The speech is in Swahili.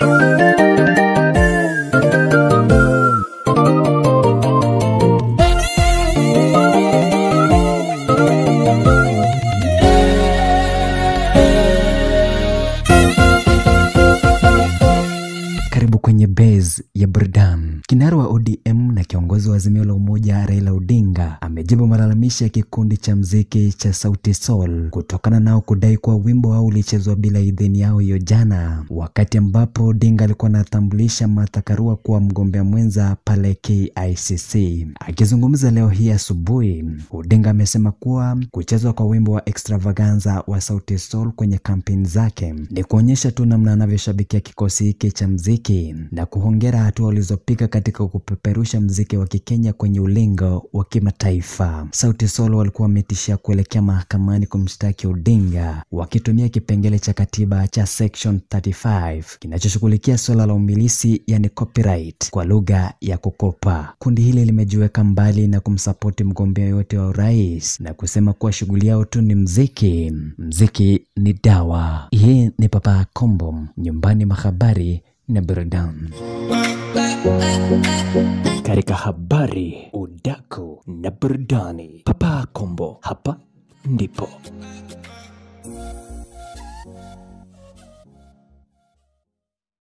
Música Karibu kwenye base ya burdan. Kinara wa ODM na kiongozi wa Azimio la Umoja Raila Odinga amejibu malalamishi ya kikundi cha mziki cha Sauti Sol kutokana nao kudai kuwa wimbo wao ulichezwa bila idhini yao hiyo jana, wakati ambapo Odinga alikuwa anatambulisha Martha Karua kuwa mgombea mwenza pale KICC. Akizungumza leo hii asubuhi, Odinga amesema kuwa kuchezwa kwa wimbo wa Extravaganza wa Sauti Sol kwenye kampeni zake ni kuonyesha tu namna anavyoshabikia kikosi hiki cha mziki na kuhongera hatua walizopiga katika kupeperusha mziki wa Kikenya kwenye ulingo wa kimataifa. Sauti Sol walikuwa wametishia kuelekea mahakamani kumshtaki Odinga wakitumia kipengele cha katiba cha section 35 kinachoshughulikia suala la umilisi yani copyright kwa lugha ya kukopa. Kundi hili limejiweka mbali na kumsapoti mgombea yote wa urais na kusema kuwa shughuli yao tu ni mziki. Mziki ni dawa. Hii ni Papa Kombo, nyumbani mwa habari na burudani. Katika habari, udaku na burudani, Papa Kombo, hapa ndipo